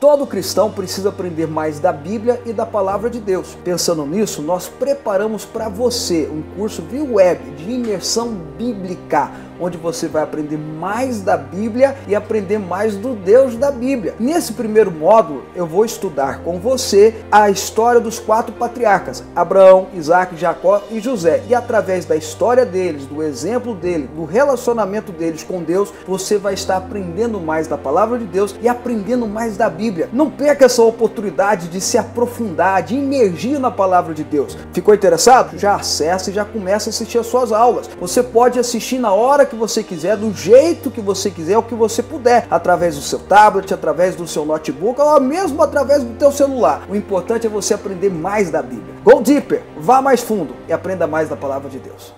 Todo cristão precisa aprender mais da Bíblia e da palavra de Deus. Pensando nisso, nós preparamos para você um curso via web de imersão bíblica onde você vai aprender mais da Bíblia e aprender mais do Deus da Bíblia. Nesse primeiro módulo, eu vou estudar com você a história dos quatro patriarcas: Abraão, Isaac, Jacó e José. E através da história deles, do exemplo deles, do relacionamento deles com Deus, você vai estar aprendendo mais da palavra de Deus e aprendendo mais da Bíblia. Não perca essa oportunidade de se aprofundar, de imergir na palavra de Deus. Ficou interessado? Já acessa e já começa a assistir as suas aulas. Você pode assistir na hora que você quiser, do jeito que você quiser, o que você puder, através do seu tablet, através do seu notebook ou mesmo através do teu celular. O importante é você aprender mais da Bíblia. Go deeper, vá mais fundo e aprenda mais da palavra de Deus.